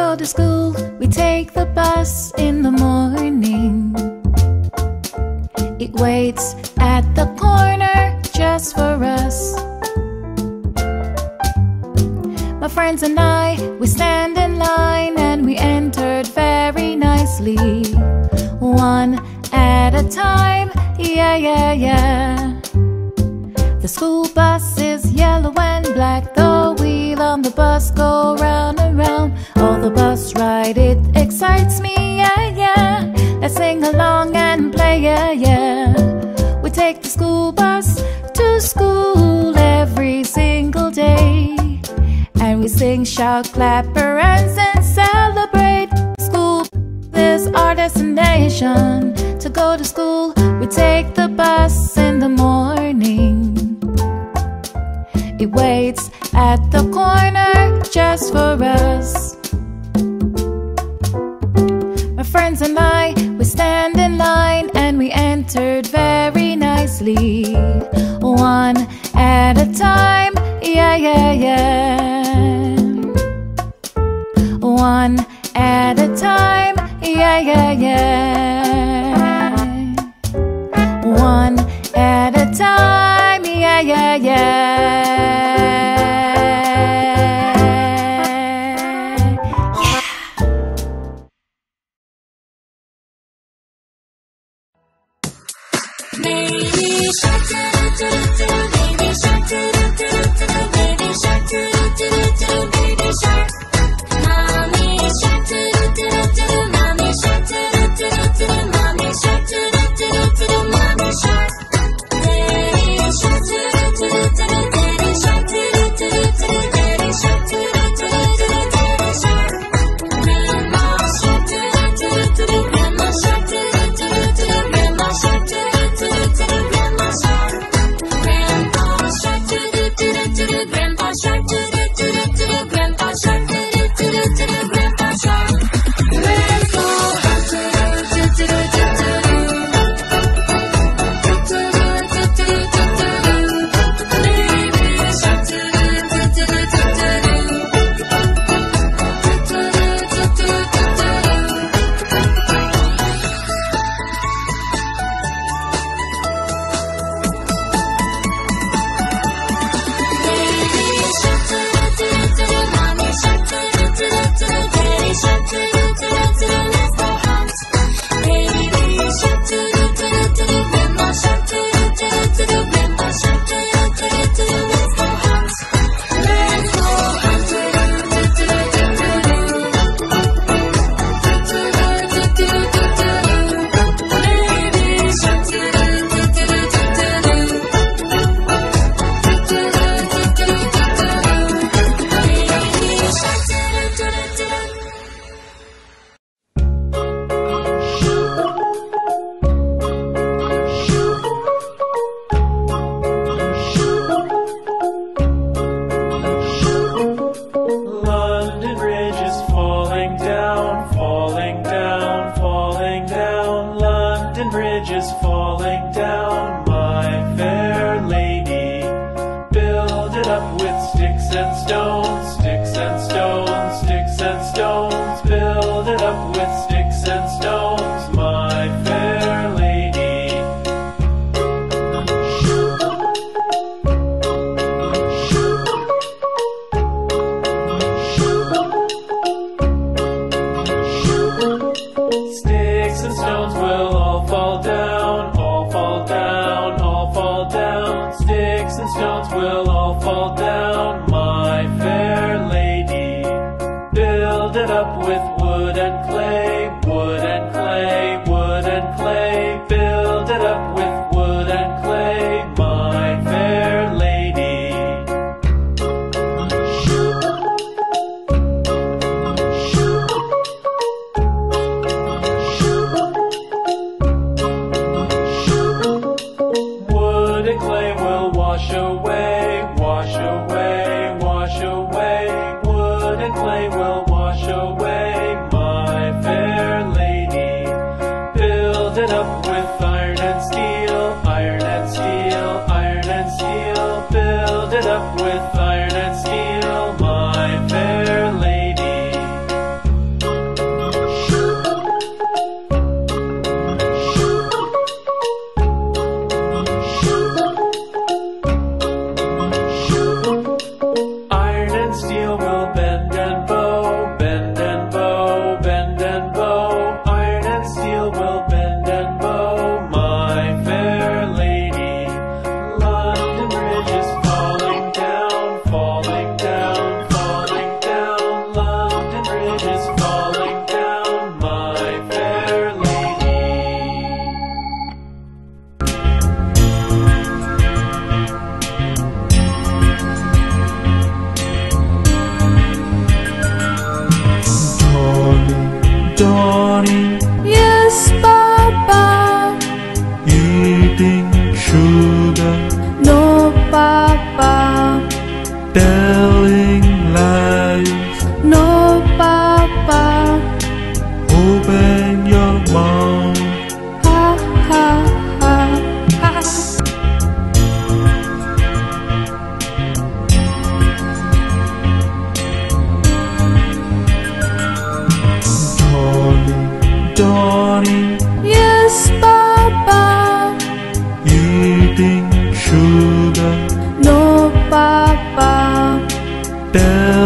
to school, we take the bus in the morning. It waits at the corner just for us. My friends and I, we stand in line and we entered very nicely. One at a time, yeah, yeah, yeah. The school bus is yellow and black. The wheel on the bus go the bus ride, it excites me, yeah, yeah. Let's sing along and play, yeah, yeah. We take the school bus to school every single day. And we sing, shout, clap hands and celebrate. School is our destination. To go to school, we take the bus in the morning. It waits at the corner just for us. Stand in line and we entered very nicely. One at a time, yeah, yeah, yeah. One at a time, yeah, yeah, yeah. One at a time, yeah, yeah, yeah. Up with wood and clay, wood and clay, wood and clay. Build it up with wood and clay, my fair lady. Wood and clay will wash away, wash away, wash away. Wood and clay will away, 的